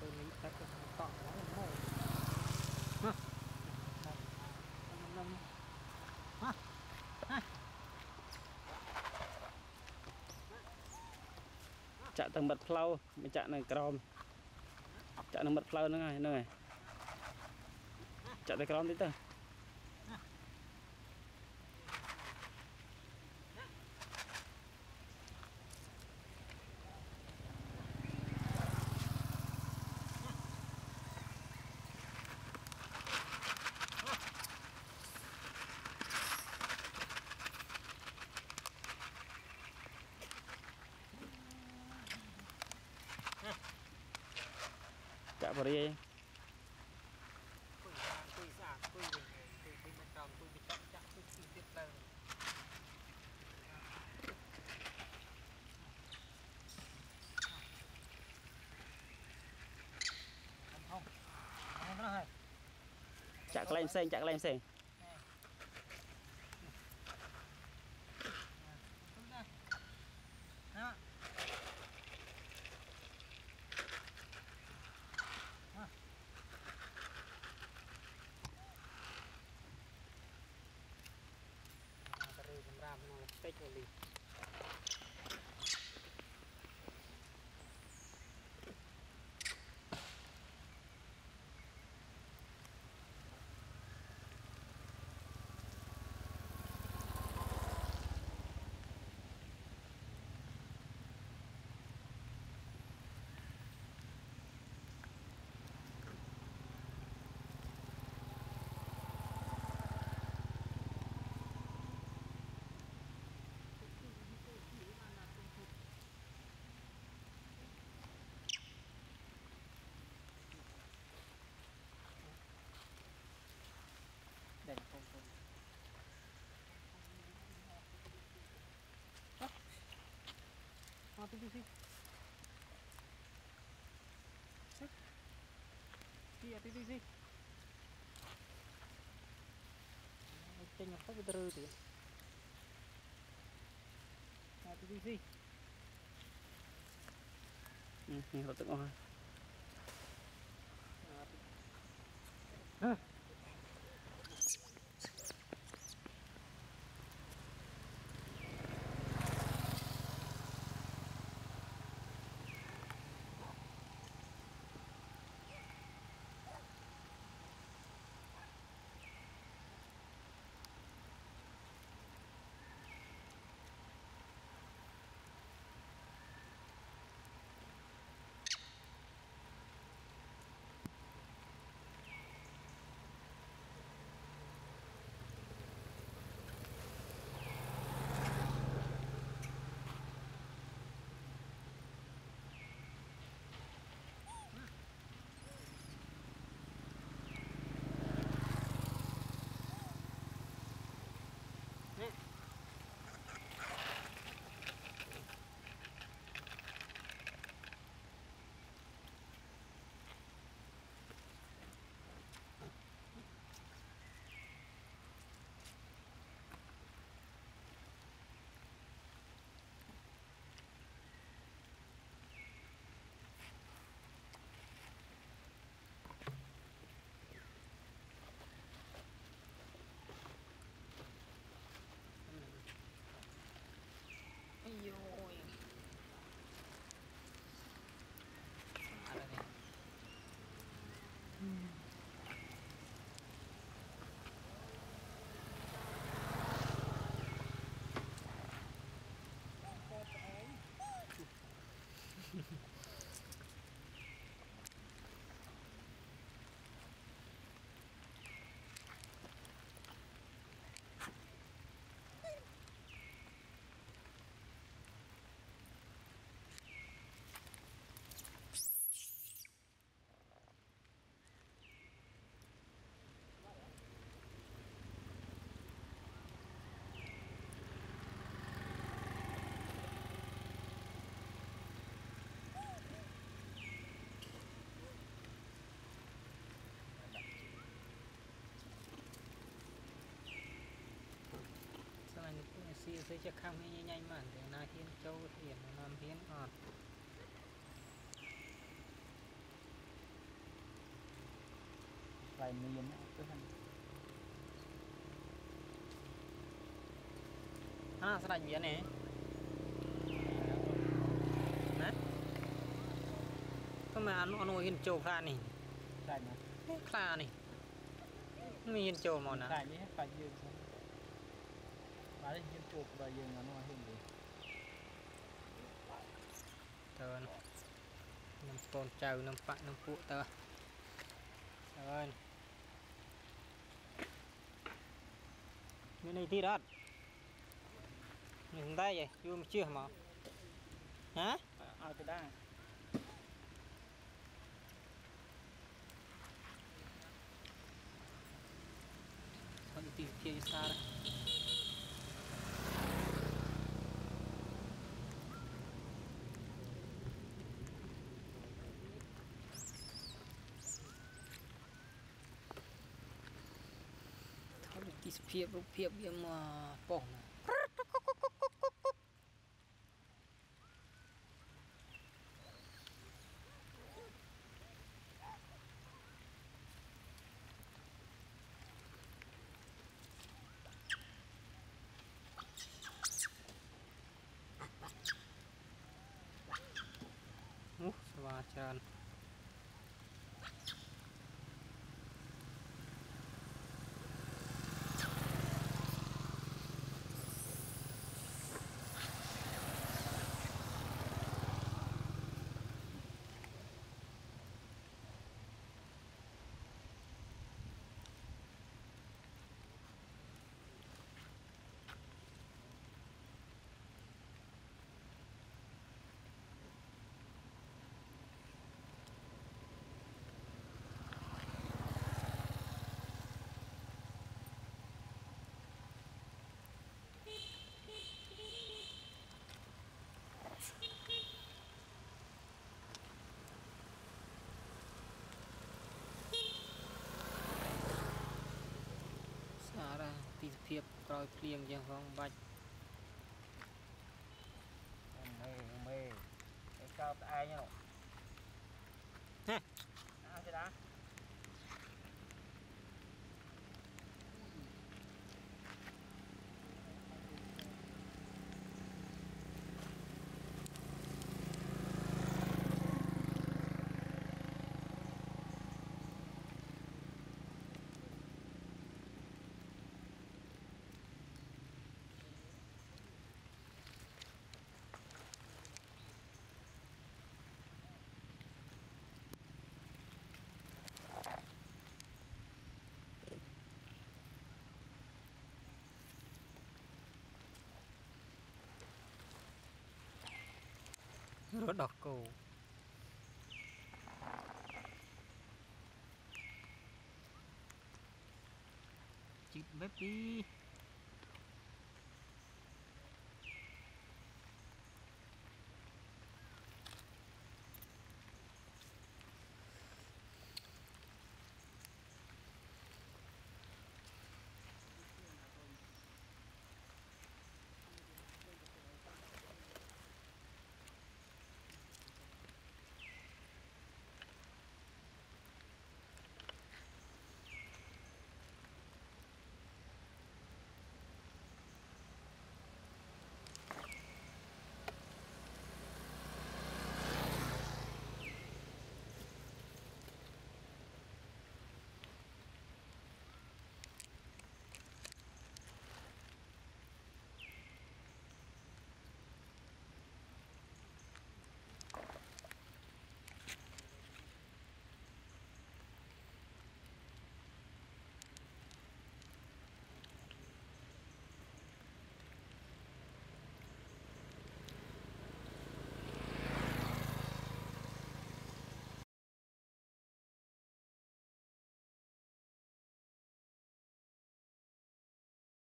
ទៅនេះតែទៅតក់ហ្នឹងមកហ្នឹងហ្នឹងចាក់ទៅមិត្តផ្លូវមិនចាក់នៅក្រោមចាក់នៅមិត្តផ្លូវហ្នឹងហើយហ្នឹងហើយចាក់ទៅក្រោមតិចទៅ រិយាពុយសាពុយស្អាតពុយវិញពុយវិញមកក្រោមពុយទៅចាក់ចាក់ពុយទីទៀតឡើង không không có hơi ចាក់កន្លែងផ្សេងចាក់កន្លែងផ្សេង PVC Kia PVC Chênh khóc rư đi đi đi, Ừ, đi hợp tượng hoa Ah! Này cũng xì xì chắc không nhanh nhanh mà để na hiên châu hiền nam hiên ọt ស្រ័យមានណាទៅហ្នឹងអាស្ដាច់មានទេណាក៏មកអានោះអានោះហ៊ានចូលខ្លានេះខ្លាចណានេះខ្លានេះមិនហ៊ានចូលមកណាខ្លាចនេះខ្លាចយើងហ្នឹង បាទនេះយើងជួបដល់យើងអានោះហ៊ានទេទៅខ្ញុំកូនចៅនឹងប៉ាក់នឹងពួកទៅអើយមានអីទៀតអត់នេះមិនដែរយូរមកជឿមកហ៎ឲ្យទៅដែរអត់ទីជាសារ ភាពរូបភាពវាមកប៉ុងអូស្វាច្រើន សារៈទីសភាព ក្រោយភ្លៀងចឹងផងបាច់មេមេឯកោតឯងហ្នឹងហេអើទៅដែររត់ដល់ គោជីបបែបពី